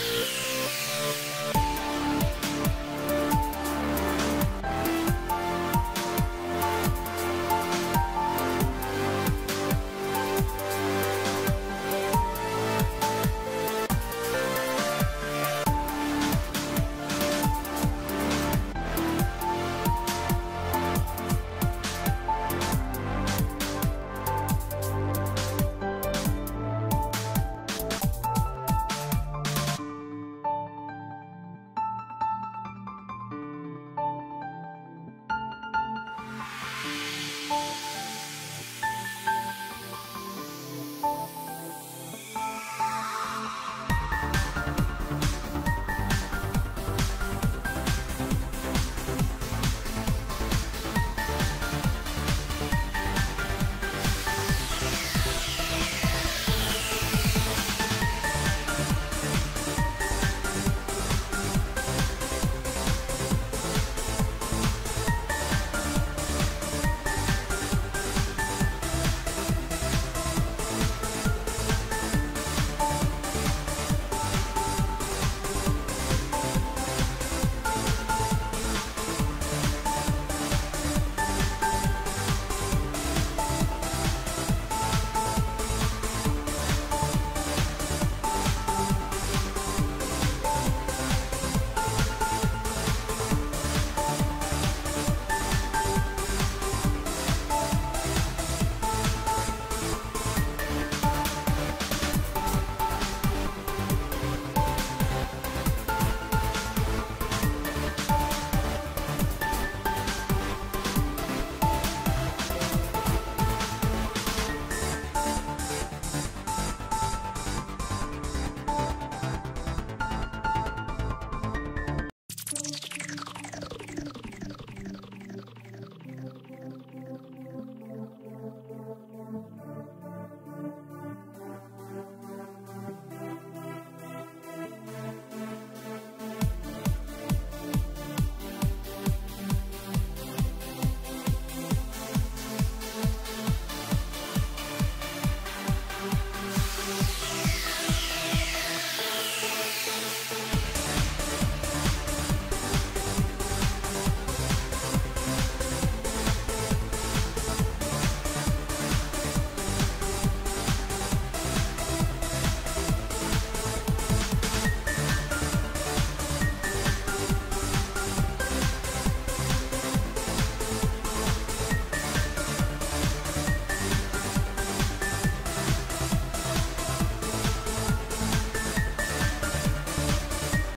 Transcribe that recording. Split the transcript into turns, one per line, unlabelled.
Yeah.